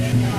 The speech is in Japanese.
Yeah.